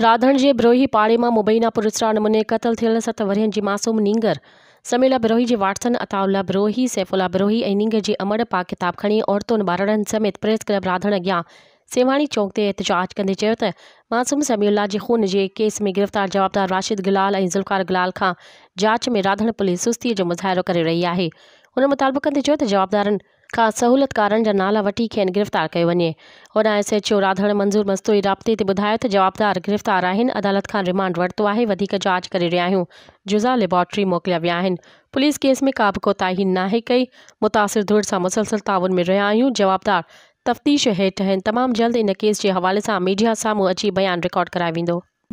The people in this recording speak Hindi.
राधण जे बिरोही पाड़े माँ पुरस्कार नमूने क़तल थियल सत वरियनि जी मासूम नींगर समेला बिरोही जे वाटसन अताउल्ला बिरोही सैफुला बिरोही ऐं नींगर जी अमड़ पा किताब खणी औरतुनि ॿारड़नि समेत प्रेस क्लब राधण अॻियाँ सेवाणी चौक ते एहतजाज कंदे त मासूम समीउल्ला जे खून जे केस में गिरफ़्तार जवाबदार राशिद गिलाल ऐं ज़ुल्फ़ार गिलाल खां जाँच में राधण पुलिस सुस्तीअ जो मुज़ाहिरो करे रही आहे हुन मुतालबो कंदे चयो जवाबदारनि खां सहूलियतकारनि जा नाला वठी खेनि गिरफ़्तार कयो वञे। होॾां एस एच ओ राधण मंज़ूर मस्तूरी राब्ते ते त जवाबदार गिरफ़्तार आहिनि, अदालत खां रिमांड वरितो आहे, वधीक जाँच करे रहिया जुज़ा लेबोरेटरी मोकिलिया विया आहिनि। पुलिस केस में का बि कोताही नाहे कई। मुतासिर धुर सां मुसलसल ताउन में रहिया आहियूं। जवाबदार तफ़्तीश हेठि तमामु जल्द इन केस जे हवाले सां मीडिया साम्हूं अची बयानु रिकॉर्ड कराए वेंदो।